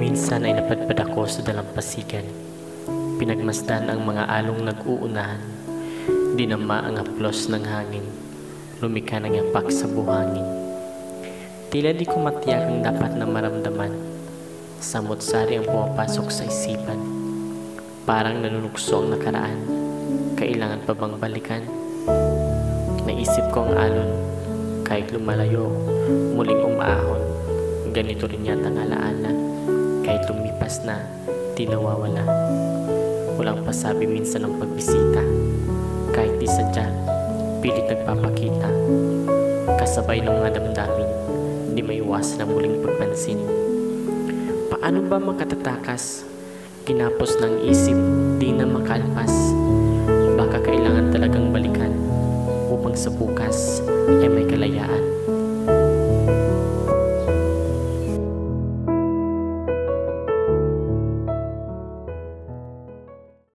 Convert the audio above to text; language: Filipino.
Minsan ay napadpad ako sa dalampasigan. Pinagmasdan ang mga along nag-uunahan. Dinama ang haplos ng hangin. Lumika ng yapak sa buhangin. Tila di ko matiyak ang dapat na maramdaman. Samot-sari ang pumapasok sa isipan. Parang nanunukso ang nakaraan. Kailangan pa bang balikan? Naisip ko ang alon. Kahit lumalayo, muling umaahon. Ganito rin yata ang alaala. Kahit lumipas na, di nawawala. Walang pasabi minsan ng pagbisita. Kahit di sadya, pilit nagpapakita. Kasabay ng mga damdamin, iwasan ang muling pagpansin. Paano ba makatatakas? Kinapos ng isip, di na makalpas. Baka kailangan talagang balikan upang sa bukas ay may kalayaan.